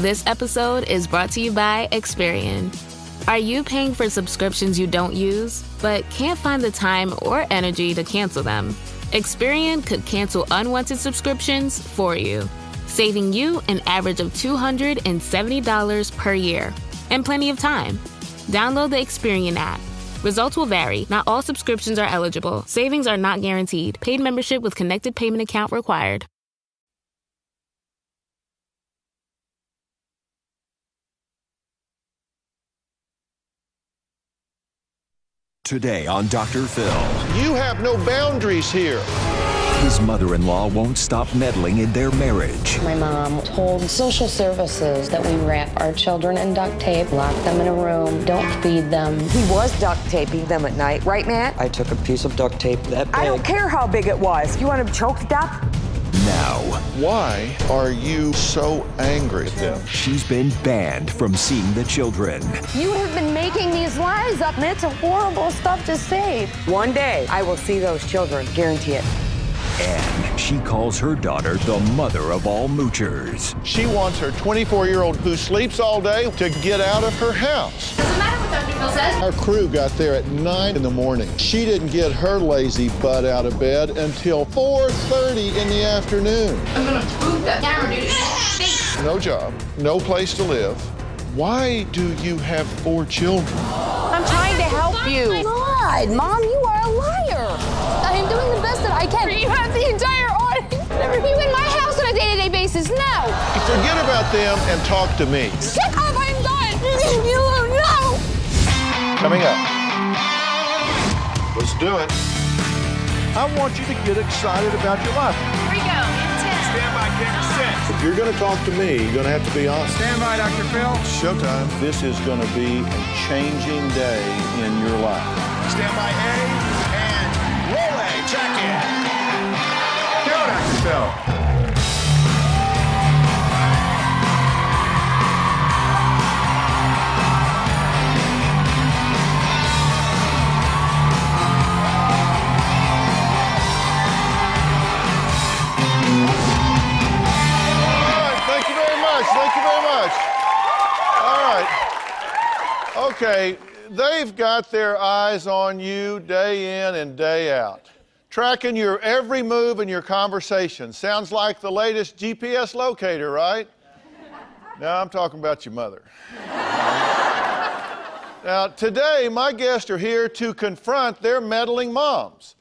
This episode is brought to you by Experian. Are you paying for subscriptions you don't use, but can't find the time or energy to cancel them? Experian could cancel unwanted subscriptions for you, saving you an average of $270 per year and plenty of time. Download the Experian app. Results will vary. Not all subscriptions are eligible. Savings are not guaranteed. Paid membership with connected payment account required. Today on Dr. Phil. You have no boundaries here. His mother in law won't stop meddling in their marriage. My mom told social services that we wrap our children in duct tape, lock them in a room, don't feed them. He was duct taping them at night, right, Matt? I took a piece of duct tape that big. I don't care how big it was. You want to choke to death? Now, Why are you so angry at them? she's been banned from seeing the children. You have been making these lies up, and it's horrible stuff to say. One day, I will see those children. Guarantee it. And she calls her daughter the mother of all moochers. She wants her 24 year old who sleeps all day to get out of her house. Doesn't matter what Dr. Phil says. Our crew got there at 9 in the morning. She didn't get her lazy butt out of bed until 4.30 in the afternoon. I'm gonna boot that camera, dude. Thanks. No job, no place to live. Why do you have four children? I'm trying to help you. God, Mom, you I can. You have the entire audience. You in my house on a day-to-day basis. No. Forget about them and talk to me. Shut up. I'm done. Leave me alone. No. Coming up. Let's do it. I want you to get excited about your life. Here we go. Intense. Stand by, camera, set. If you're going to talk to me, you're going to have to be honest. Stand by, Dr. Phil. Showtime. This is going to be a changing day in your life. Stand by A very much. All right. Okay, they've got their eyes on you day in and day out, tracking your every move and your conversation. Sounds like the latest GPS locator, right? Now I'm talking about your mother. Now, today, my guests are here to confront their meddling moms.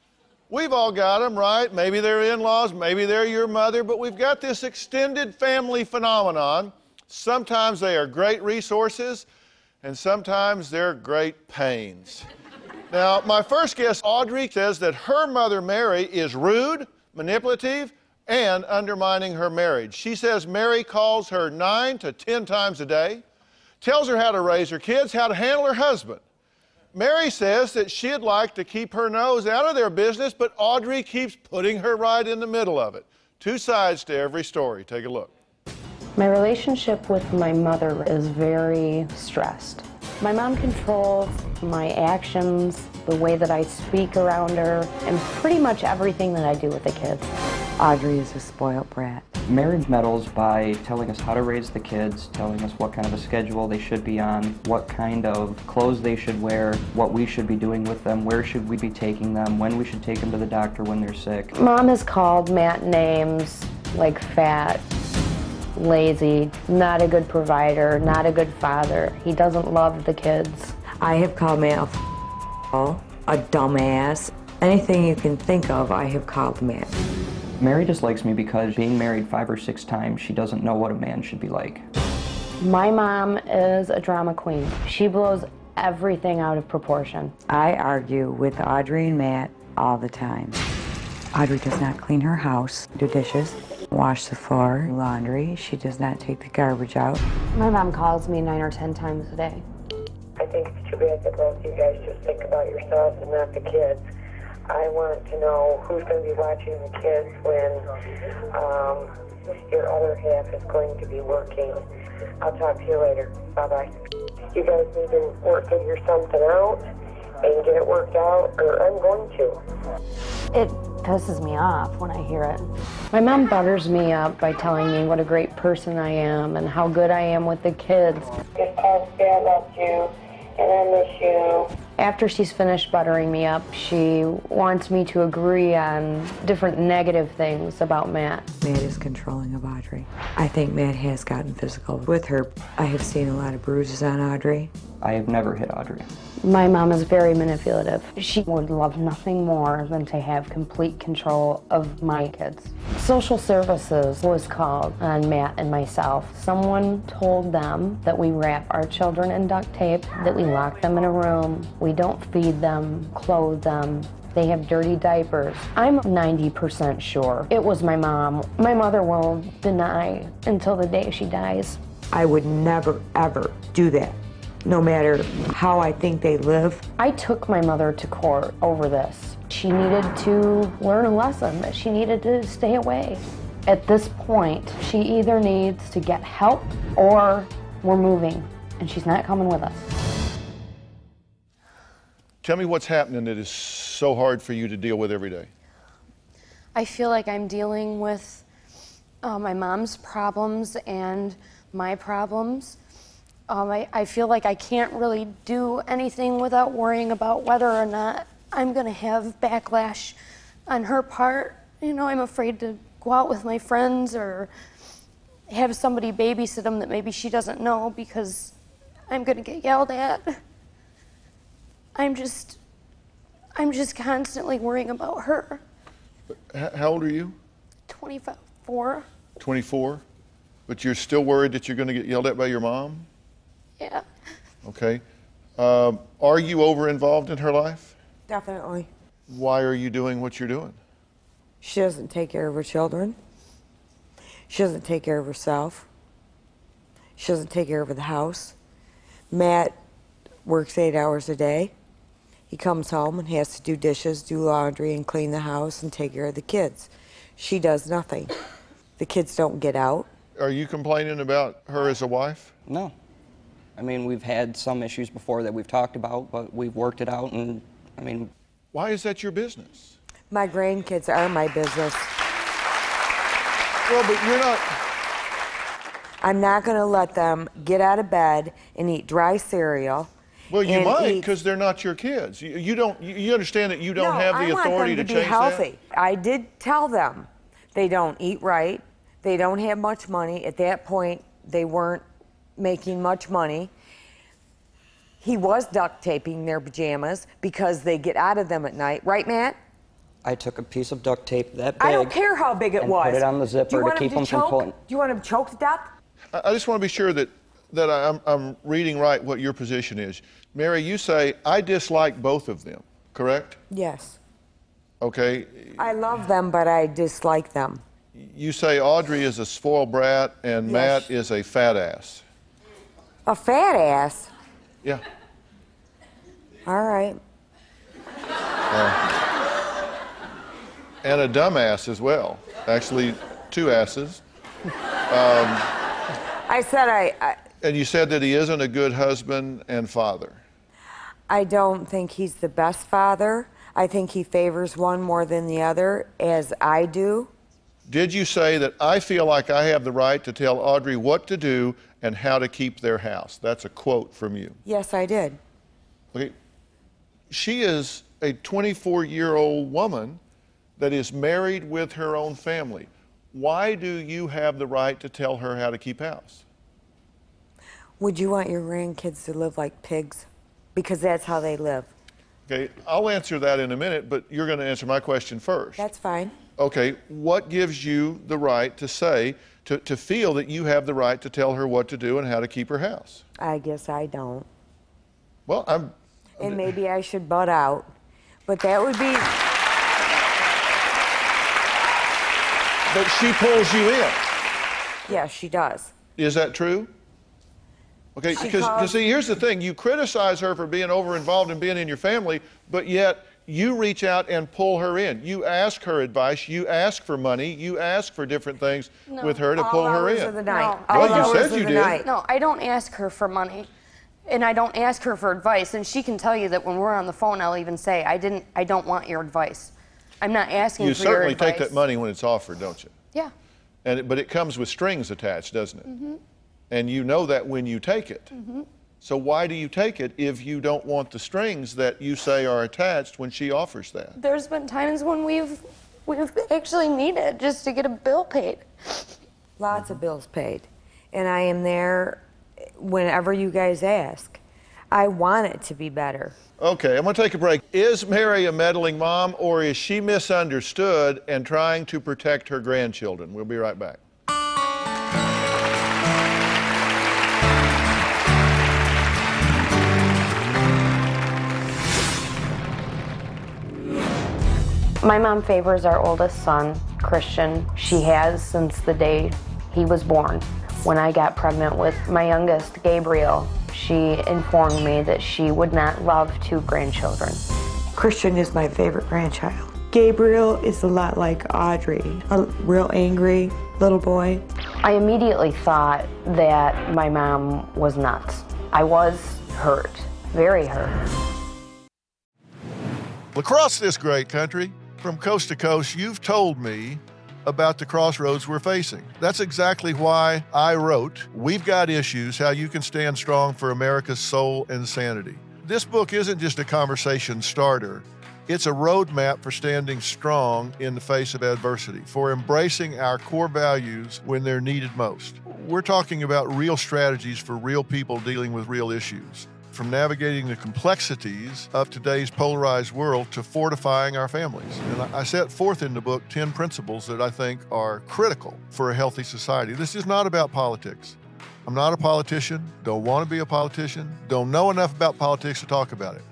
We've all got them, right? Maybe they're in laws, maybe they're your mother, but we've got this extended family phenomenon. Sometimes they are great resources, and sometimes they're great pains. Now, my first guest, Audrey, says that her mother, Mary, is rude, manipulative, and undermining her marriage. She says Mary calls her nine to ten times a day, tells her how to raise her kids, how to handle her husband. Mary says that she'd like to keep her nose out of their business, but Audrey keeps putting her right in the middle of it. Two sides to every story. Take a look. My relationship with my mother is very stressed. My mom controls my actions, the way that I speak around her, and pretty much everything that I do with the kids. Audrey is a spoiled brat. Mary meddles by telling us how to raise the kids, telling us what kind of a schedule they should be on, what kind of clothes they should wear, what we should be doing with them, where should we be taking them, when we should take them to the doctor when they're sick. Mom has called Matt names like fat, lazy, not a good provider, not a good father. He doesn't love the kids. I have called Matt a f- a dumbass. Anything you can think of, I have called Matt. Mary dislikes me because being married five or six times, she doesn't know what a man should be like. My mom is a drama queen. She blows everything out of proportion. I argue with Audrey and Matt all the time. Audrey does not clean her house, do dishes, wash the floor, laundry. She does not take the garbage out. My mom calls me nine or ten times a day. I think it's too bad that both of you guys just think about yourselves and not the kids. I want to know who's going to be watching the kids when um, your other half is going to be working. I'll talk to you later. Bye bye. You guys need to work figure something out and get it worked out, or I'm going to. It pisses me off when I hear it. My mom butters me up by telling me what a great person I am and how good I am with the kids. Just tell me I love you and I miss you. After she's finished buttering me up, she wants me to agree on different negative things about Matt. Matt is controlling of Audrey. I think Matt has gotten physical with her. I have seen a lot of bruises on Audrey. I have never hit Audrey. My mom is very manipulative. She would love nothing more than to have complete control of my kids. Social services was called on Matt and myself. Someone told them that we wrap our children in duct tape, that we lock them in a room, we don't feed them, clothe them, they have dirty diapers. I'm 90% sure it was my mom. My mother will deny until the day she dies. I would never, ever do that, no matter how I think they live. I took my mother to court over this. She needed to learn a lesson that she needed to stay away. At this point, she either needs to get help or we're moving, and she's not coming with us. Tell me what's happening that is so hard for you to deal with every day. I feel like I'm dealing with uh, my mom's problems and my problems. Um, I, I feel like I can't really do anything without worrying about whether or not I'm going to have backlash on her part. You know, I'm afraid to go out with my friends or have somebody babysit them that maybe she doesn't know because I'm going to get yelled at. I'm just, I'm just constantly worrying about her. How old are you? 24. 24? But you're still worried that you're going to get yelled at by your mom? Yeah. Okay. Um, are you over involved in her life? Definitely. Why are you doing what you're doing? She doesn't take care of her children. She doesn't take care of herself. She doesn't take care of the house. Matt works eight hours a day. He comes home and has to do dishes, do laundry, and clean the house and take care of the kids. She does nothing. The kids don't get out. Are you complaining about her as a wife? No. I mean, we've had some issues before that we've talked about, but we've worked it out, and I mean. Why is that your business? My grandkids are my business. Well, but you're not. I'm not going to let them get out of bed and eat dry cereal. Well, you and might eat- because they're not your kids. You, you don't. You, you understand that you don't no, have I the want authority them to, to be change healthy. I did tell them they don't eat right. They don't have much money. At that point, they weren't making much money. He was duct taping their pajamas because they get out of them at night, right, Matt? I took a piece of duct tape that big. I don't care how big it and was. put it on the zipper to keep him them from choke? pulling. Do you want him choked to death? that. I, I just want to be sure that that I'm, I'm reading right what your position is. Mary, you say I dislike both of them, correct? Yes. Okay. I love them, but I dislike them. You say Audrey is a spoiled brat and Yes. Matt is a fat ass. A fat ass. Yeah. All right. And a dumbass as well. Actually, two asses. Um, I said I, I and you said that he isn't a good husband and father. I don't think he's the best father. I think he favors one more than the other, as I do. Did you say that I feel like I have the right to tell Audrey what to do and how to keep their house? That's a quote from you. Yes, I did. Okay. She is a 24 year old woman that is married with her own family. Why do you have the right to tell her how to keep house? Would you want your grandkids to live like pigs? Because that's how they live. Okay, I'll answer that in a minute, but you're going to answer my question first. That's fine. Okay, what gives you the right to say, to, to feel that you have the right to tell her what to do and how to keep her house? I guess I don't. Well, I'm. And maybe I should butt out. But that would be. But she pulls you in. Yes, she does. Is that true? Okay, because see, here's the thing: you criticize her for being over involved and being in your family, but yet you reach out and pull her in. You ask her advice, you ask for money, you ask for different things No. with her to All pull her hours in. of the night. No. All Well, you hours said of you the did. night. No, I don't ask her for money. And I don't ask her for advice. And she can tell you that when we're on the phone, I'll even say, I didn't I don't want your advice. I'm not asking You for your certainly take that money when it's offered, don't you? Yeah. And it, but it comes with strings attached, doesn't it? Mm-hmm. And you know that when you take it. hmm So why do you take it if you don't want the strings that you say are attached when she offers that? There's been times when we've we've actually needed just to get a bill paid. Lots of bills paid. And I am there whenever you guys ask. I want it to be better. Okay, I'm going to take a break. Is Mary a meddling mom or is she misunderstood and trying to protect her grandchildren? We'll be right back. My mom favors our oldest son, Christian. She has since the day he was born. When I got pregnant with my youngest, Gabriel, she informed me that she would not love two grandchildren. Christian is my favorite grandchild. Gabriel is a lot like Audrey, a real angry little boy. I immediately thought that my mom was nuts. I was hurt, very hurt. Across this great country, from coast to coast, you've told me about the crossroads we're facing. That's exactly why I wrote We've Got Issues How You Can Stand Strong for America's Soul and Sanity. This book isn't just a conversation starter, it's a roadmap for standing strong in the face of adversity, for embracing our core values when they're needed most. We're talking about real strategies for real people dealing with real issues from navigating the complexities of today's polarized world to fortifying our families. And I set forth in the book 10 principles that I think are critical for a healthy society. This is not about politics. I'm not a politician, don't want to be a politician, don't know enough about politics to talk about it.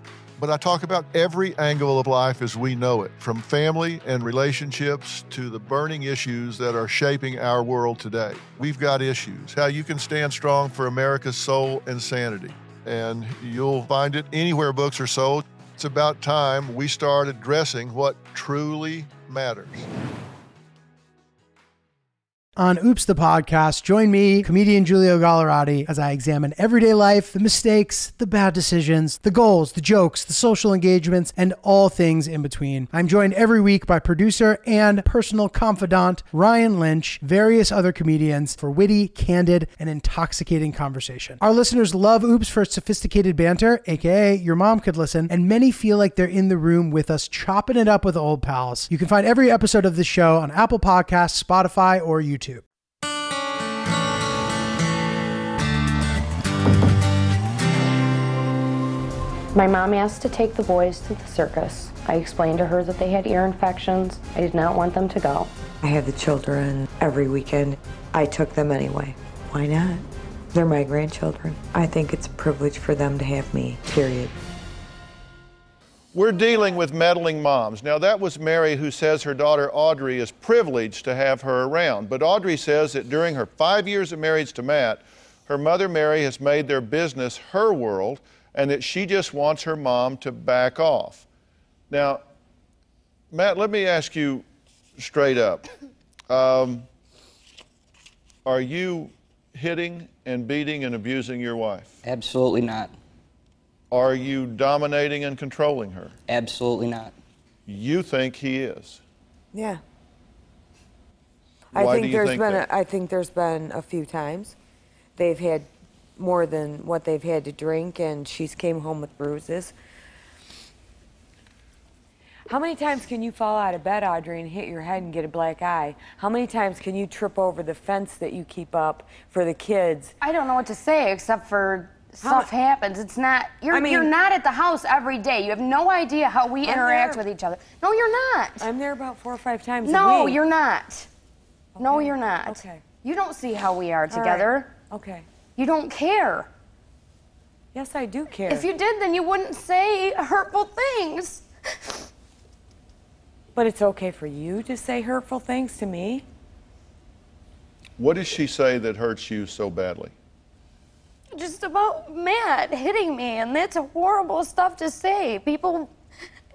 But I talk about every angle of life as we know it, from family and relationships to the burning issues that are shaping our world today. We've got issues, how you can stand strong for America's soul and sanity and you'll find it anywhere books are sold. It's about time we start addressing what truly matters. On Oops the Podcast, join me, comedian Giulio Gallarotti, as I examine everyday life, the mistakes, the bad decisions, the goals, the jokes, the social engagements, and all things in between. I'm joined every week by producer and personal confidant Ryan Lynch, various other comedians for witty, candid, and intoxicating conversation. Our listeners love Oops for sophisticated banter, aka your mom could listen, and many feel like they're in the room with us chopping it up with old pals. You can find every episode of the show on Apple Podcasts, Spotify, or YouTube. My mom asked to take the boys to the circus. I explained to her that they had ear infections. I did not want them to go. I have the children every weekend. I took them anyway. Why not? They're my grandchildren. I think it's a privilege for them to have me, period. We're dealing with meddling moms. Now, that was Mary who says her daughter Audrey is privileged to have her around. But Audrey says that during her five years of marriage to Matt, her mother Mary has made their business her world and that she just wants her mom to back off. Now, Matt, let me ask you straight up. Um, are you hitting and beating and abusing your wife? Absolutely not. Are you dominating and controlling her? Absolutely not. You think he is. Yeah. Why I do think you there's think been that? A, I think there's been a few times they've had more than what they've had to drink and she's came home with bruises. How many times can you fall out of bed, Audrey, and hit your head and get a black eye? How many times can you trip over the fence that you keep up for the kids? I don't know what to say except for stuff happens. It's not you're I mean- you're not at the house every day. You have no idea how we I'm interact there. with each other. No, you're not. I'm there about four or five times a No, you're not. No, you're not. Okay. You don't see how we are right. together. Okay. You don't care. Yes, I do care. If you did, then you wouldn't say hurtful things. But it's okay for you to say hurtful things to me. What does she say that hurts you so badly? Just about Matt hitting me, and that's horrible stuff to say. People,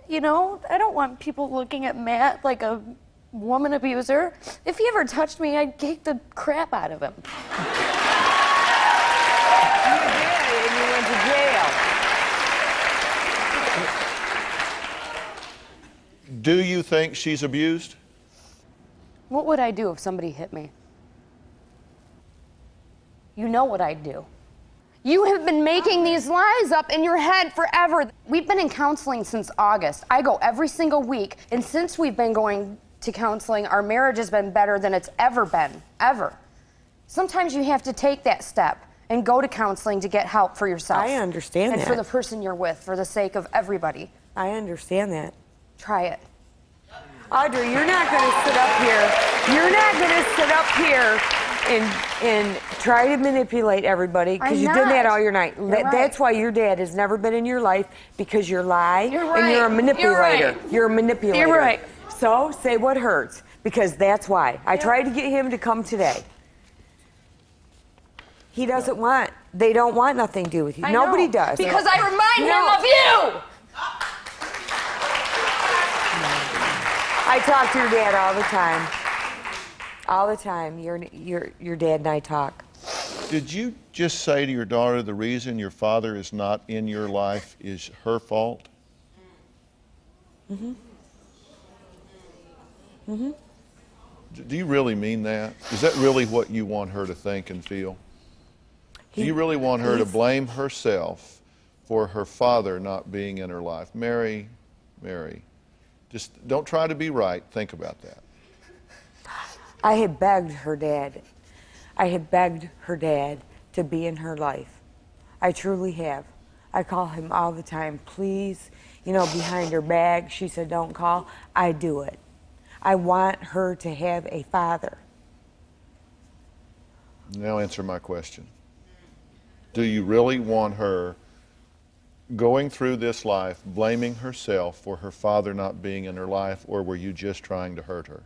you know, I don't want people looking at Matt like a woman abuser. If he ever touched me, I'd kick the crap out of him. You did, and you went to jail. Do you think she's abused? What would I do if somebody hit me? You know what I'd do. You have been making these lies up in your head forever. We've been in counseling since August. I go every single week, and since we've been going to counseling, our marriage has been better than it's ever been, ever. Sometimes you have to take that step and go to counseling to get help for yourself. I understand and that. And for the person you're with, for the sake of everybody. I understand that. Try it. Audrey, you're not going to sit up here. You're not going to sit up here and and try to manipulate everybody because you've done that all your night. That- right. That's why your dad has never been in your life because you're lie You're and you're a manipulator. You're right. You're a manipulator. You're right. So say what hurts because that's why. I tried to get him to come today. He doesn't want. They don't want nothing to do with you. I Nobody know. does. Because I remind No. him of you. I talk to your dad all the time. All the time. Your your your dad and I talk. Did you just say to your daughter the reason your father is not in your life is her fault? Mm-hmm. Mm-hmm. Do you really mean that? Is that really what you want her to think and feel? Do you really want her to blame herself for her father not being in her life? Mary, Mary, just don't try to be right. Think about that. I had begged her dad. I had begged her dad to be in her life. I truly have. I call him all the time, please, you know, behind her back. She said, don't call. I do it. I want her to have a father. Now answer my question. Do you really want her going through this life blaming herself for her father not being in her life, or were you just trying to hurt her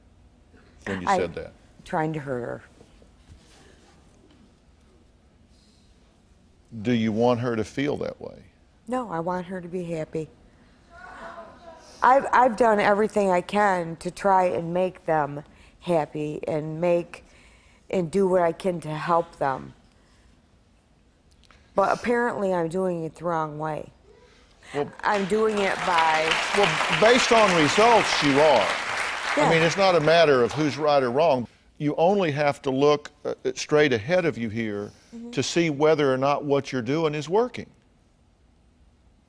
when you I- said that? Trying to hurt her. Do you want her to feel that way? No, I want her to be happy. I've, I've done everything I can to try and make them happy and make and do what I can to help them. But apparently, I'm doing it the wrong way. Well- I'm doing it by. Well, based on results, you are. I mean, it's not a matter of who's right or wrong. You only have to look uh, straight ahead of you here Mm-hmm. to see whether or not what you're doing is working.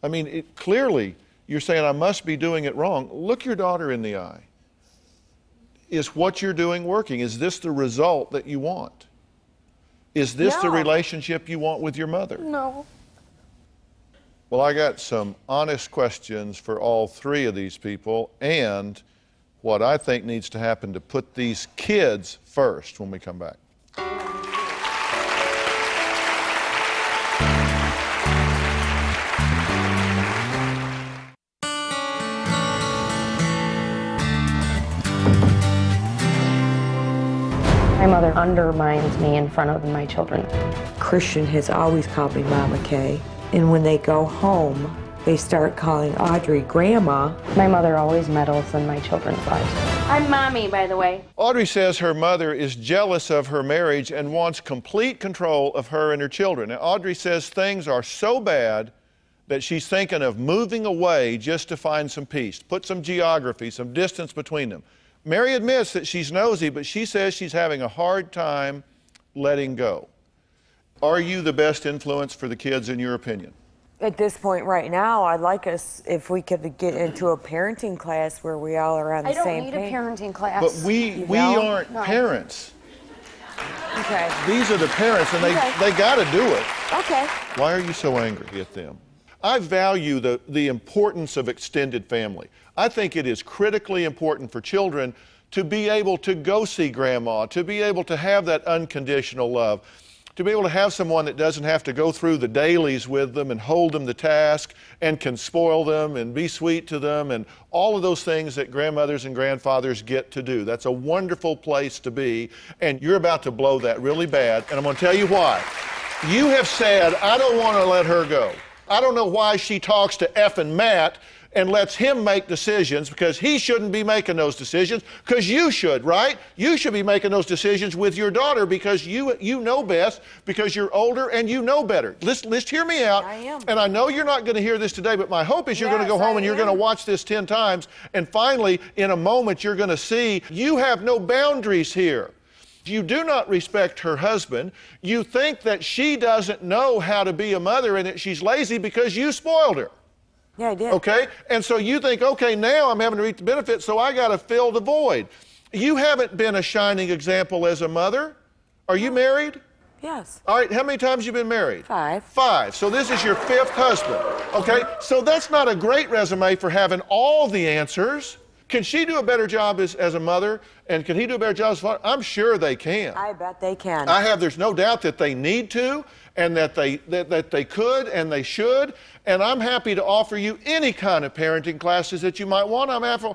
I mean, it, clearly, you're saying, I must be doing it wrong. Look your daughter in the eye. Is what you're doing working? Is this the result that you want? Is this the relationship you want with your mother? No. Well, I got some honest questions for all three of these people and what I think needs to happen to put these kids first when we come back. My mother undermines me in front of my children. Christian has always called me Mama Kay. And when they go home, they start calling Audrey Grandma. My mother always meddles in my children's lives. I'm mommy, by the way. Audrey says her mother is jealous of her marriage and wants complete control of her and her children. Now, Audrey says things are so bad that she's thinking of moving away just to find some peace, put some geography, some distance between them. Mary admits that she's nosy, but she says she's having a hard time letting go. Are you the best influence for the kids, in your opinion? At this point right now, I'd like us, if we could get into a parenting class where we all are on the same page. I don't same need page. a parenting class. But we, You we don't? aren't No. parents. Okay. These are the parents, and they, Okay. they got to do it. Okay. Why are you so angry at them? I value the, the importance of extended family. I think it is critically important for children to be able to go see grandma, to be able to have that unconditional love, to be able to have someone that doesn't have to go through the dailies with them and hold them to task and can spoil them and be sweet to them and all of those things that grandmothers and grandfathers get to do. That's a wonderful place to be, and you're about to blow that really bad, and I'm going to tell you why. You have said, I don't want to let her go. I don't know why she talks to F and Matt and lets him make decisions because he shouldn't be making those decisions because you should, right? You should be making those decisions with your daughter because you you know best because you're older and you know better. Listen, listen hear me out. I am. And I know you're not going to hear this today, but my hope is you're going to go home I and you're going to watch this 10 times and finally in a moment you're going to see you have no boundaries here. You do not respect her husband. You think that she doesn't know how to be a mother and that she's lazy because you spoiled her. Yeah, I did. Okay? And so you think, okay, now I'm having to reap the benefits, so I got to fill the void. You haven't been a shining example as a mother. Are you married? Yes. All right, how many times you been married? Five. Five. So this is your fifth husband. Okay? So that's not a great resume for having all the answers. Can she do a better job as, as a mother? And can he do a better job as a father? I'm sure they can. I bet they can. I have, there's no doubt that they need to and that they, that, that they could and they should. And I'm happy to offer you any kind of parenting classes that you might want. I'm after, uh,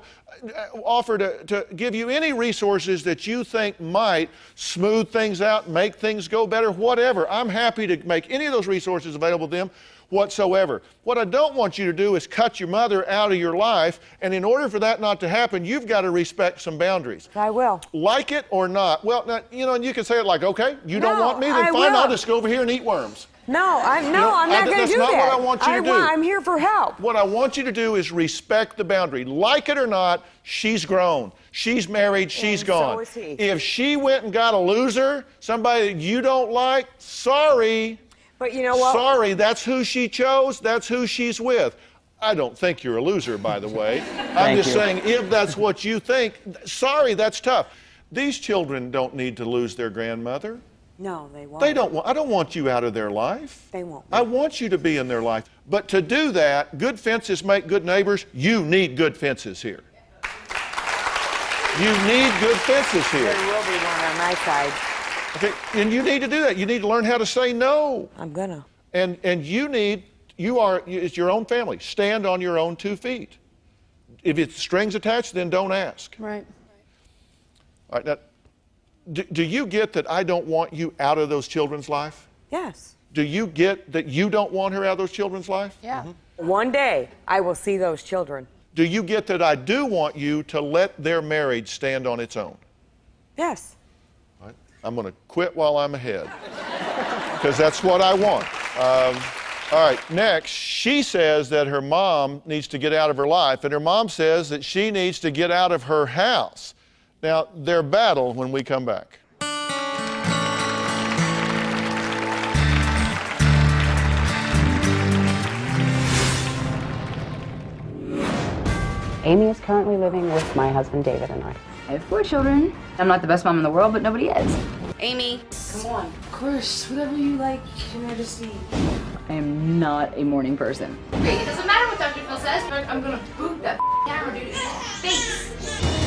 offer to, to give you any resources that you think might smooth things out, make things go better, whatever. I'm happy to make any of those resources available to them whatsoever. What I don't want you to do is cut your mother out of your life. And in order for that not to happen, you've got to respect some boundaries. I will. Like it or not. Well, now, you know, and you can say it like, okay, you don't want me, then I fine, will. I'll just go over here and eat worms. No, I'm no, know, I'm I- not going to that's do not that. what I want you to do. Want, I'm here for help. What I want you to do is respect the boundary. Like it or not, she's grown. She's married, she's And gone. so is he. If she went and got a loser, somebody that you don't like, sorry. But you know what? Sorry, that's who she chose, that's who she's with. I don't think you're a loser, by the way. I'm just you. saying, if that's what you think, sorry, that's tough. These children don't need to lose their grandmother. No, they won't. They don't want, I don't want you out of their life. They won't. I want you to be in their life. But to do that, good fences make good neighbors. You need good fences here. You need good fences here. There will be one on my side. Okay, and you need to do that. You need to learn how to say no. I'm gonna. And and you need you are it's your own family. Stand on your own two feet. If it's strings attached, then don't ask. Right. All right, now, do, do you get that I don't want you out of those children's life? Yes. Do you get that you don't want her out of those children's life? Yeah. One day I will see those children. Do you get that I do want you to let their marriage stand on its own? Yes. All right? I'm going to quit while I'm ahead because that's what I want. Um, all right, next, she says that her mom needs to get out of her life, and her mom says that she needs to get out of her house. Now, their battle when we come back. Amy is currently living with my husband David and I. I have four children. I'm not the best mom in the world, but nobody is. Amy, Come on. Of course, whatever you like, Your Majesty. I am not a morning person. it doesn't matter what Dr. Phil says. but I'm gonna boot that camera dude in his face.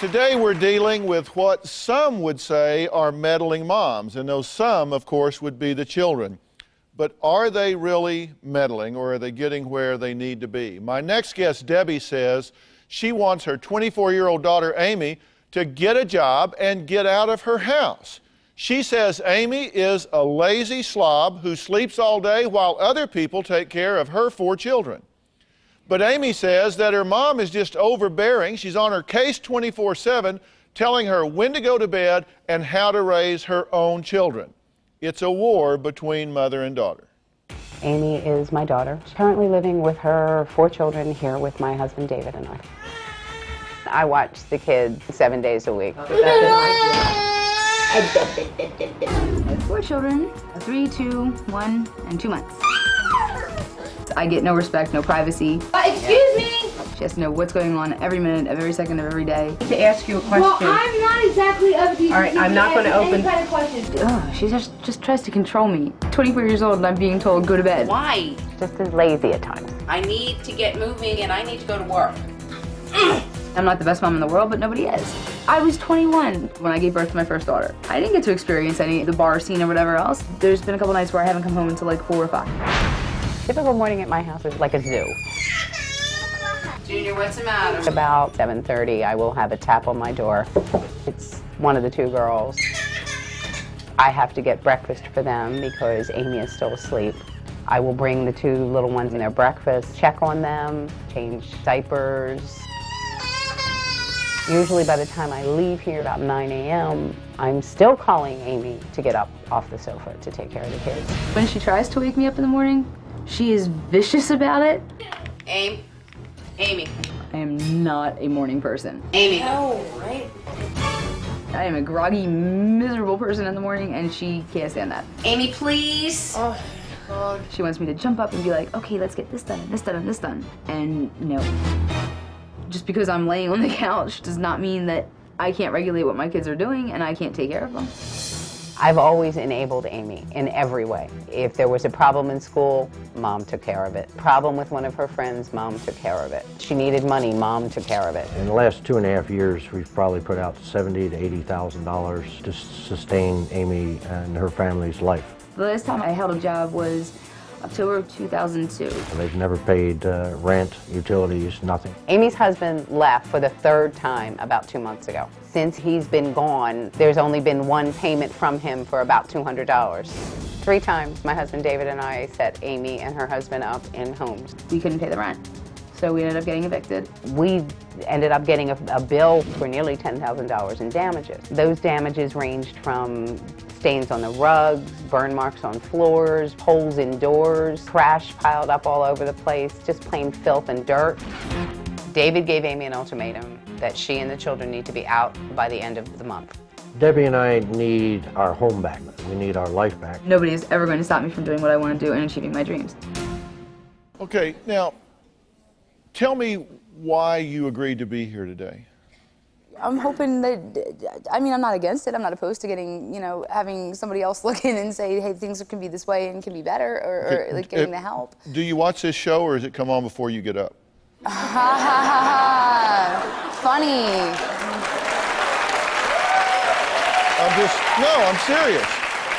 Today we're dealing with what some would say are meddling moms, and those some, of course, would be the children. But are they really meddling or are they getting where they need to be? My next guest, Debbie, says she wants her 24 year old daughter, Amy, to get a job and get out of her house. She says Amy is a lazy slob who sleeps all day while other people take care of her four children. But Amy says that her mom is just overbearing. She's on her case 24 7, telling her when to go to bed and how to raise her own children. It's a war between mother and daughter. Amy is my daughter. She's currently living with her four children here with my husband David and I. I watch the kids seven days a week. Four children, a three, two, one, and two months. I get no respect, no privacy. Uh, excuse me. She has to know what's going on every minute of every second of every day. To ask you a question. Well, I'm not exactly up to you. All right, I'm not going gonna open- Any kind of question. Ugh, she just just tries to control me. 24 years old and I'm being told go to bed. Why? Just as lazy at times. I need to get moving and I need to go to work. I'm not the best mom in the world, but nobody is. I was 21 when I gave birth to my first daughter. I didn't get to experience any of the bar scene or whatever else. There's been a couple nights where I haven't come home until like four or five. Typical morning at my house is like a zoo. Junior, what's the matter? About 7:30, I will have a tap on my door. It's one of the two girls. I have to get breakfast for them because Amy is still asleep. I will bring the two little ones in their breakfast, check on them, change diapers. Usually by the time I leave here about 9 a.m., I'm still calling Amy to get up off the sofa to take care of the kids. When she tries to wake me up in the morning, she is vicious about it. Amy. Amy. I am not a morning person. Amy. Oh, right. I am a groggy, miserable person in the morning, and she can't stand that. Amy, please. Oh, God. She wants me to jump up and be like, okay, let's get this done, and this done, and this done. And no. Just because I'm laying on the couch does not mean that I can't regulate what my kids are doing and I can't take care of them. I've always enabled Amy in every way. If there was a problem in school, mom took care of it. Problem with one of her friends, mom took care of it. She needed money, mom took care of it. In the last two and a half years, we've probably put out seventy to eighty thousand dollars to sustain Amy and her family's life. The last time I held a job was October of 2002. They've never paid uh, rent, utilities, nothing. Amy's husband left for the third time about two months ago. Since he's been gone, there's only been one payment from him for about $200. Three times my husband David and I set Amy and her husband up in homes. We couldn't pay the rent. So we ended up getting evicted. We ended up getting a, a bill for nearly $10,000 in damages. Those damages ranged from stains on the rugs, burn marks on floors, holes in doors, trash piled up all over the place, just plain filth and dirt. David gave Amy an ultimatum that she and the children need to be out by the end of the month. Debbie and I need our home back. We need our life back. Nobody is ever going to stop me from doing what I want to do and achieving my dreams. Okay, now tell me why you agreed to be here today. I'm hoping that, I mean, I'm not against it. I'm not opposed to getting, you know, having somebody else look in and say, hey, things can be this way and can be better, or, or like getting uh, the help. Do you watch this show or does it come on before you get up? Funny. I'm just, no, I'm serious.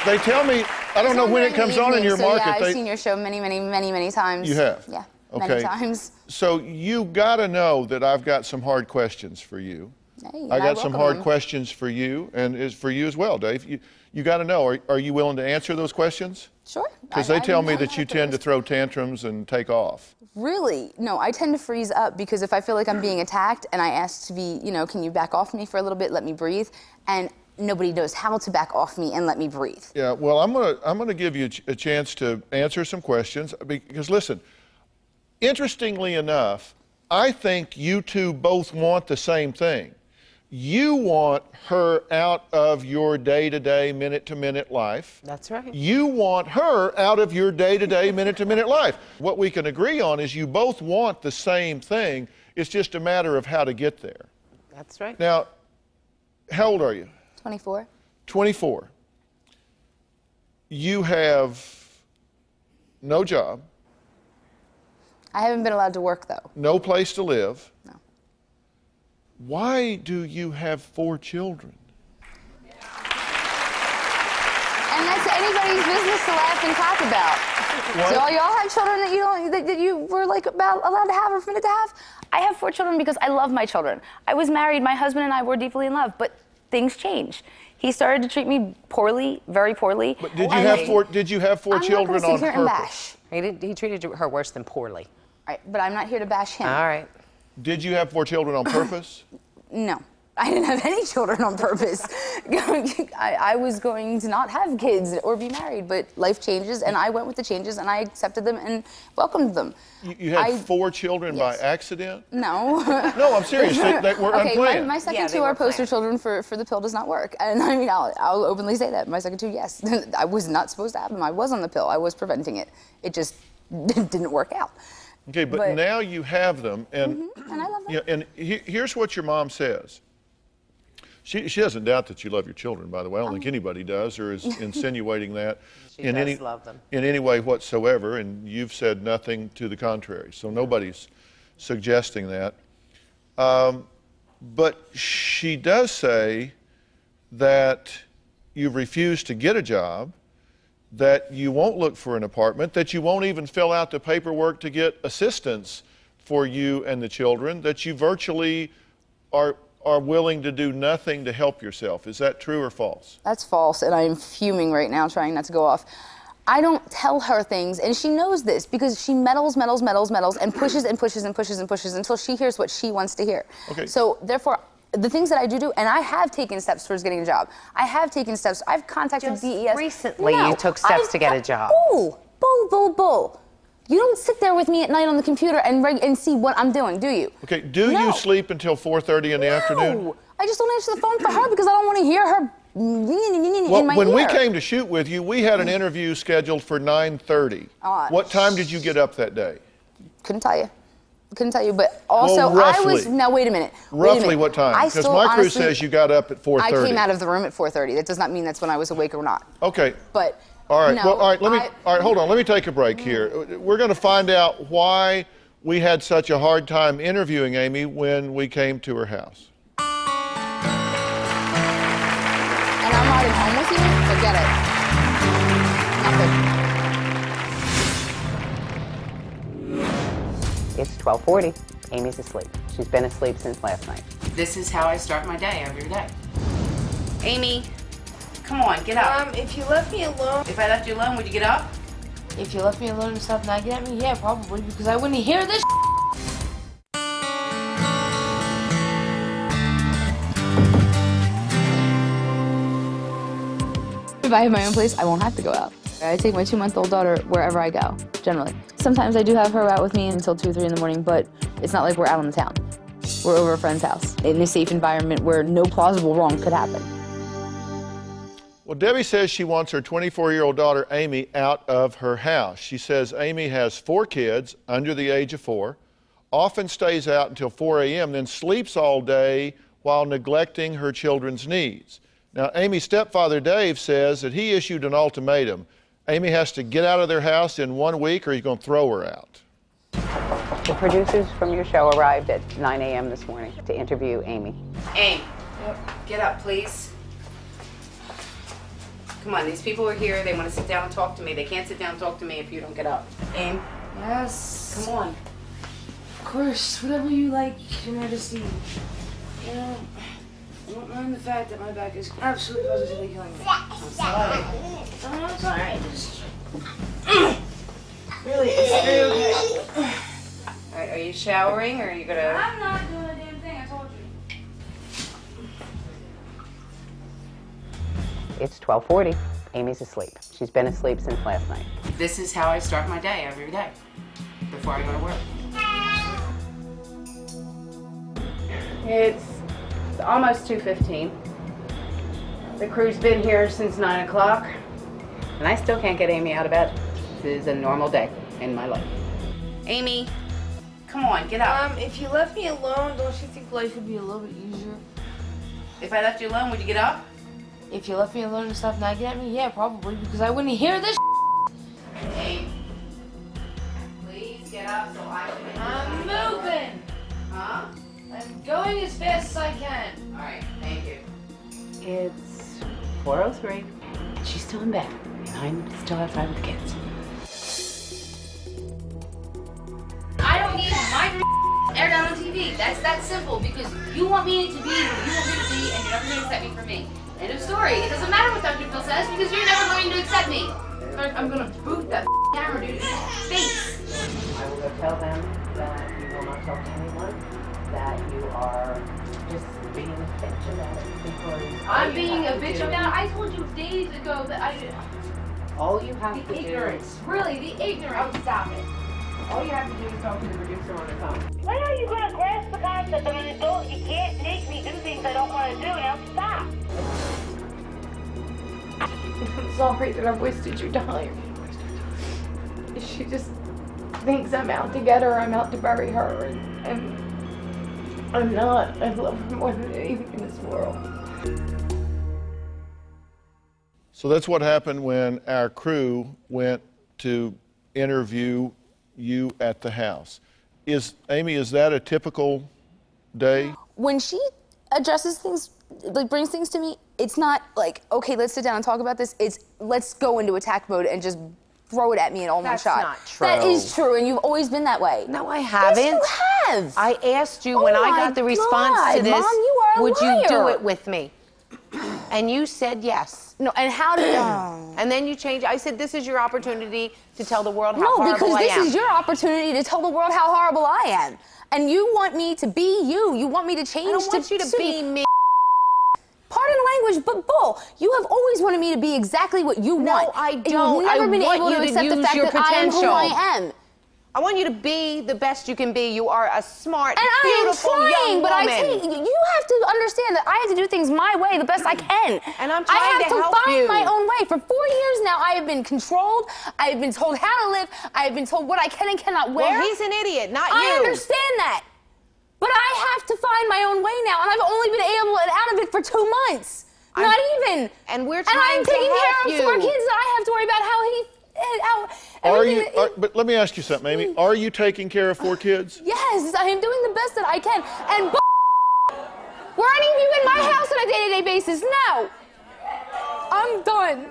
They tell me, I don't know when it comes on in your so, market. Yeah, I've they, seen your show many, many, many, many times. You have? Yeah, Okay. many times. So you got to know that I've got some hard questions for you. Hey, I got some hard them. questions for you, and is for you as well, Dave. You, you got to know. Are, are you willing to answer those questions? Sure. Because I- they tell I'm- me that you tend to throw tantrums and take off. Really? No, I tend to freeze up because if I feel like I'm being attacked and I ask to be, you know, can you back off me for a little bit, let me breathe, and nobody knows how to back off me and let me breathe. Yeah. Well, I'm gonna I'm gonna give you a chance to answer some questions because listen. Interestingly enough, I think you two both want the same thing. You want her out of your day to day, minute to minute life. That's right. You want her out of your day to day, minute to minute life. What we can agree on is you both want the same thing. It's just a matter of how to get there. That's right. Now, how old are you? 24. 24. You have no job, I haven't been allowed to work though. no place to live. No. Why do you have four children? And that's anybody's business to laugh and talk about. What? So y'all have children that you don't, that, that you were like about allowed to have or permitted to have? I have four children because I love my children. I was married, my husband and I were deeply in love, but things change. He started to treat me poorly, very poorly. But did oh, you have four? Did you have 4 I'm children on sit here and purpose? bash. He, did, he treated her worse than poorly. Right, but I'm not here to bash him. All right. Did you have four children on purpose? No. I didn't have any children on purpose. I, I was going to not have kids or be married, but life changes, and I went with the changes, and I accepted them and welcomed them. You, you had I- four children by accident? No. No, I'm serious. They- they were okay, my, unplanned. my second Yeah, two are were poster children for, for the pill does not work. And I mean, I'll, I'll openly say that. My second two, yes. I was not supposed to have them. I was on the pill. I was preventing it. It just didn't work out. Okay, but, But- now you have them, and Mm-hmm, And I love them. Yeah, and he, here's what your mom says. She, she doesn't doubt that you love your children, by the way. I don't think anybody does or is insinuating that She in does any love them. in any way whatsoever, and you've said nothing to the contrary. So nobody's suggesting that. Um, but she does say that you've refused to get a job, that you won't look for an apartment, that you won't even fill out the paperwork to get assistance for you and the children, that you virtually are are willing to do nothing to help yourself. Is that true or false? That's false, and I'm fuming right now, trying not to go off. I don't tell her things, and she knows this because she meddles, meddles, meddles, meddles, and pushes and pushes and pushes and pushes until she hears what she wants to hear. Okay. So therefore, the things that I do do, and I have taken steps towards getting a job. I have taken steps. I've contacted Just DES. recently No, you took steps I've to get a job. Bull, bull, bull, bull. You don't sit there with me at night on the computer and reg- and see what I'm doing, do you? Okay, do No. you sleep until 4:30 in the afternoon? No. I just don't answer the phone for her because I don't want to hear her Well, in my when we came to shoot with you, we had an interview scheduled for 9:30. Ah, what time did you get up that day? Couldn't tell you. Couldn't tell you, but also Well, I was now. Wait a minute. Wait a Roughly minute. what time? Because my crew honestly- says you got up at 4:30. I came out of the room at 4:30. That does not mean that's when I was awake or not. Okay. But All right. no, well, all right. Let me. I- all right. Hold on. Let me take a break here. We're going to find out why we had such a hard time interviewing Amy when we came to her house. and I'm not at home with you. Forget it. Nothing. It's 1240. Amy's asleep. She's been asleep since last night. This is how I start my day every day. Amy, come on, get up. Um, if you left me alone. If I left you alone, would you get up? If you left me alone and stop nagging at me, yeah, probably, because I wouldn't hear this. If I have my own place, I won't have to go out. I take my two-month-old daughter wherever I go, generally. Sometimes I do have her out with me until 2 or 3 in the morning, but it's not like we're out on the town. We're over a friend's house in a safe environment where no plausible wrong could happen. Well, Debbie says she wants her 24 year old daughter, Amy, out of her house. She says Amy has four kids under the age of four, often stays out until 4 a.m., then sleeps all day while neglecting her children's needs. Now, Amy's stepfather, Dave, says that he issued an ultimatum. Amy has to get out of their house in one week or he's going to throw her out. The producers from your show arrived at 9 a.m. this morning to interview Amy. Amy, get up, please. Come on, these people are here. They want to sit down and talk to me. They can't sit down and talk to me if you don't get up. Amy, Yes. come on. Of course, whatever you like, Your Majesty. You know, I don't mind the fact that my back is absolutely positively killing me. I'm sorry. No, no, it's alright. Just. Really, it's very okay. All right, are you showering or are you gonna? I'm not doing a It's 1240. Amy's asleep. She's been asleep since last night. This is how I start my day every day before I go to work. It's almost 2.15. The crew's been here since 9 o'clock, and I still can't get Amy out of bed. This is a normal day in my life. Amy, come on, get up. Um, if you left me alone, don't you think life would be a little bit easier? If I left you alone, would you get up? If you left me alone and stopped nagging at me, yeah, probably, because I wouldn't hear this. Hey, please get up so I can... I'm moving. Huh? I'm going as fast as I can. All right, thank you. It's 403. She's still in bed, and I'm still outside with the kids. I don't need my aired out on TV. That's that simple because you want me to be where you want me to be and you're never going to accept me for me. End of story. It doesn't matter what Dr. Phil says because you're never going to accept me. I'm going to boot that camera dude in his face. I will go tell them that you will not talk to anyone, that you are just being a bitch about it because I'm being a have to bitch about it. I told you days ago that I. All you have The to ignorance. Really, the ignorance. Oh, stop it. all you have to do is talk to the producer on the phone. When are you going to grasp the concept I'm an adult? You can't make me do things I don't want to do. Now stop. I'm sorry that I've wasted your time. She just thinks I'm out to get her, I'm out to bury her, and, and I'm not. I love her more than anything in this world. So that's what happened when our crew went to interview you at the house. Is Amy, is that a typical day? When she addresses things, like brings things to me, it's not like, okay, let's sit down and talk about this. It's let's go into attack mode and just throw it at me in all That's one shot. not true. is true, and you've always been that way. No, I haven't. Yes, you have. I asked you Oh when I got the response God, to this. Mom, you a Would you do it with me? And you said yes. No, and how did? and then you changed. I said, "This is your opportunity to tell the world how no, horrible because I this am." is your opportunity to tell the world how horrible I am, and you want me to be you. You want me to change. I don't want you to suit be me. Pardon the language, but bull. You have always wanted me to be exactly what you No, want. I don't. You've never I been able to accept the fact that I am who. I am. I want you to be the best you can be. You are a smart, And beautiful I am trying, young but I take, you have to understand that I have to do things my way the best I can. And I'm trying I have to to, find you. my own way. For four years now, I have been controlled. I have been told how to live. I have been told what I can and cannot wear. Well, he's an idiot, not you. I understand that. But I have to find my own way now, and I've only been able to out of it for two months. I'm- Not even. and we're And I'm to taking care help of four kids that I have to worry about how he. How, Are you? that- Are, but let me ask you something, Amy. Are you taking care of four kids? Yes, I am doing the best that I can. And b- were any of you in my house on a day-to-day basis? No. I'm done.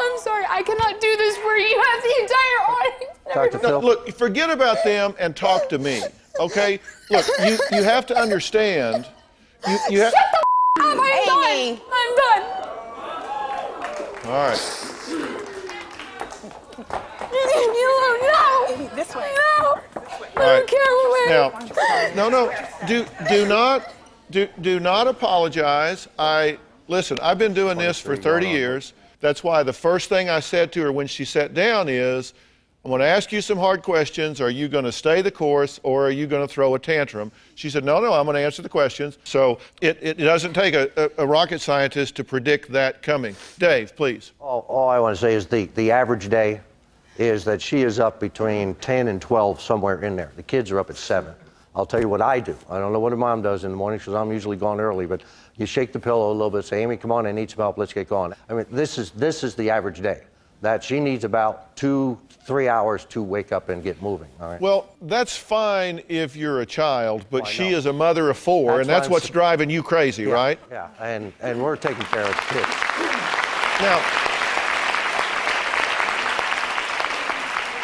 I'm sorry, I cannot do this for you. You have the entire audience. Dr. No, Phil? look, forget about them and talk to me. Okay? Look, you, you have to understand. You, you have, Shut the f- up! I'm Amy. done. I'm done. all right. You no. This way. No. All I right. don't care what way. Now, no, no. Do do not do do not apologize. I listen. I've been doing this for 30 years. That's why the first thing I said to her when she sat down is, "I'm going to ask you some hard questions. Are you going to stay the course, or are you going to throw a tantrum?" She said, "No, no. I'm going to answer the questions." So it, it doesn't take a, a, a rocket scientist to predict that coming. Dave, please. All, all I want to say is the, the average day is that she is up between 10 and 12, somewhere in there. The kids are up at 7. I'll tell you what I do. I don't know what a mom does in the morning because I'm usually gone early, but you shake the pillow a little bit, say, Amy, come on, I need some help, let's get going. I mean, this is, this is the average day. That she needs about two, three hours to wake up and get moving, all right? Well, that's fine if you're a child, but oh, I she is a mother of four, That's and that's I'm what's s- driving you crazy, Yeah, right? Yeah, and, and we're taking care of the kids. Now,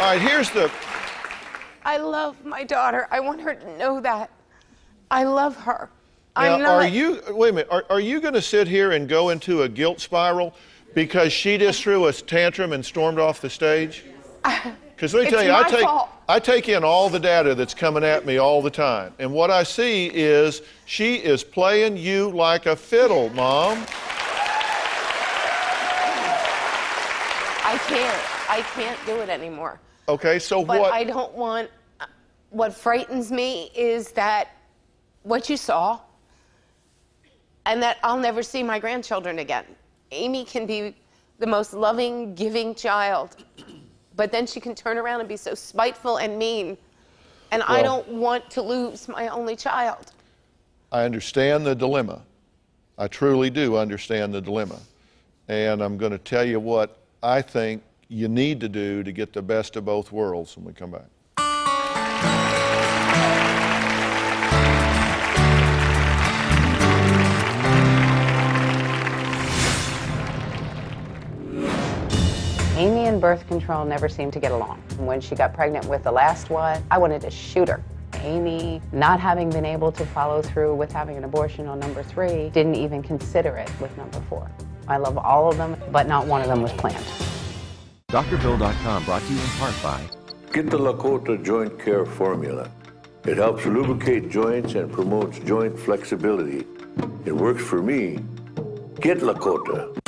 all right, here's the. I love my daughter. I want her to know that. I love her. Now, I'm not. are you, wait a minute, are, are you going to sit here and go into a guilt spiral because she just threw a tantrum and stormed off the stage? Because let me tell you, I take, fault. I take in all the data that's coming at me all the time. And what I see is she is playing you like a fiddle, Mom. I can't. I can't do it anymore. Okay, so But what? I don't want. What frightens me is that what you saw, and that I'll never see my grandchildren again. Amy can be the most loving, giving child, but then she can turn around and be so spiteful and mean. And I don't want to lose my only child. I understand the dilemma. I truly do understand the dilemma. And I'm going to tell you what I think you need to do to get the best of both worlds when we come back. Birth control never seemed to get along. When she got pregnant with the last one, I wanted to shoot her. Amy, not having been able to follow through with having an abortion on number three, didn't even consider it with number four. I love all of them, but not one of them was planned. DrPhil.com brought to you in part by Get the Lakota Joint Care Formula. It helps lubricate joints and promotes joint flexibility. It works for me. Get Lakota.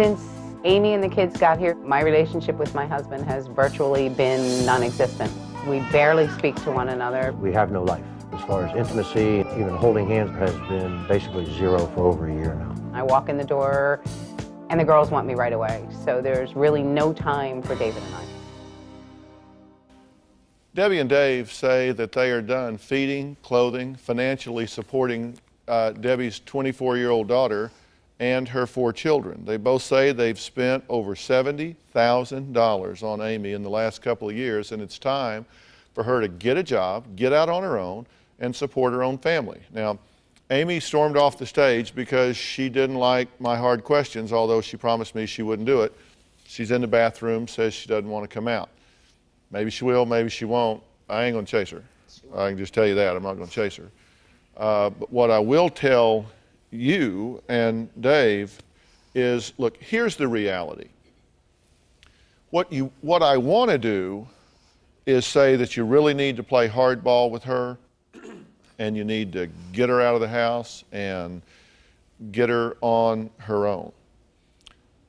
Since Amy and the kids got here, my relationship with my husband has virtually been non existent. We barely speak to one another. We have no life. As far as intimacy, even holding hands has been basically zero for over a year now. I walk in the door, and the girls want me right away. So there's really no time for David and I. Debbie and Dave say that they are done feeding, clothing, financially supporting uh, Debbie's 24 year old daughter and her four children. They both say they've spent over $70,000 on Amy in the last couple of years, and it's time for her to get a job, get out on her own, and support her own family. Now, Amy stormed off the stage because she didn't like my hard questions, although she promised me she wouldn't do it. She's in the bathroom, says she doesn't want to come out. Maybe she will, maybe she won't. I ain't going to chase her. I can just tell you that. I'm not going to chase her. Uh, but what I will tell you and Dave is look, here's the reality. What, you, what I want to do is say that you really need to play hardball with her and you need to get her out of the house and get her on her own.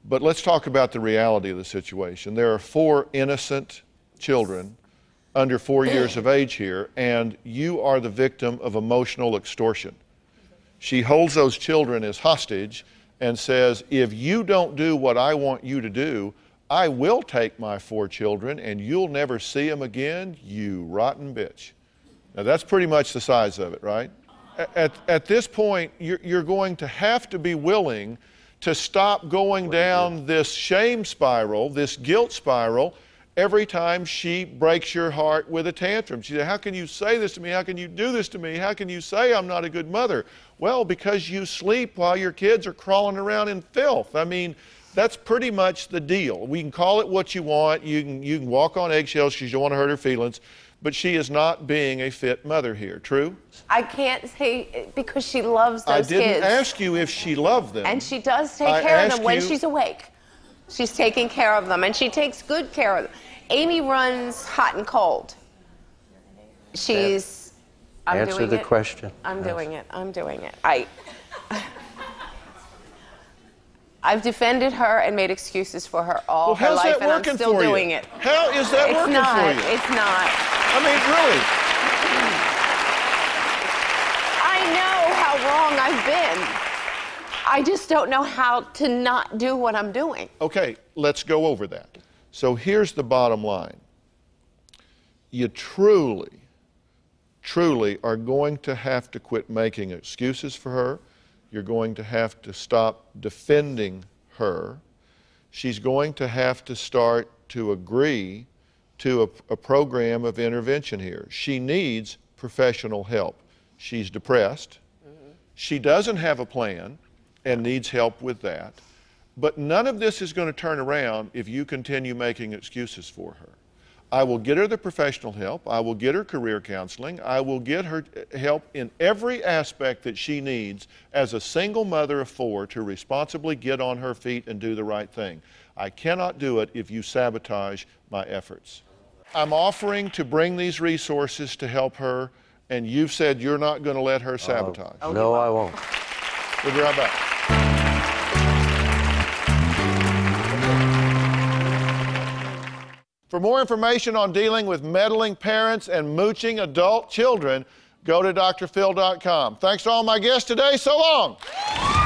But let's talk about the reality of the situation. There are four innocent children under four years of age here, and you are the victim of emotional extortion. She holds those children as hostage and says, If you don't do what I want you to do, I will take my four children and you'll never see them again, you rotten bitch. Now, that's pretty much the size of it, right? At, at this point, you're, you're going to have to be willing to stop going down this shame spiral, this guilt spiral, every time she breaks your heart with a tantrum. She said, How can you say this to me? How can you do this to me? How can you say I'm not a good mother? Well, because you sleep while your kids are crawling around in filth. I mean, that's pretty much the deal. We can call it what you want. You can, you can walk on eggshells because you don't want to hurt her feelings, but she is not being a fit mother here. True? I can't say because she loves those I didn't kids. ask you if she loved them. And she does take I care of them when you- she's awake. She's taking care of them, and she takes good care of them. Amy runs hot and cold. She's. I'm Answer doing the it. question. I'm Yes. doing it. I'm doing it. I. I've defended her and made excuses for her all Well, her life, that and I'm still for you? doing it. How is that it's working not, for you? It's not. I mean, really. I know how wrong I've been. I just don't know how to not do what I'm doing. Okay, let's go over that. So here's the bottom line you truly, truly are going to have to quit making excuses for her. You're going to have to stop defending her. She's going to have to start to agree to a, a program of intervention here. She needs professional help. She's depressed. Mm-hmm. She doesn't have a plan and needs help with that. But none of this is going to turn around if you continue making excuses for her. I will get her the professional help. I will get her career counseling. I will get her uh, help in every aspect that she needs as a single mother of four to responsibly get on her feet and do the right thing. I cannot do it if you sabotage my efforts. I'm offering to bring these resources to help her, and you've said you're not going to let her sabotage. No, I won't. We'll be right back. For more information on dealing with meddling parents and mooching adult children, go to drphil.com. Thanks to all my guests today. So long.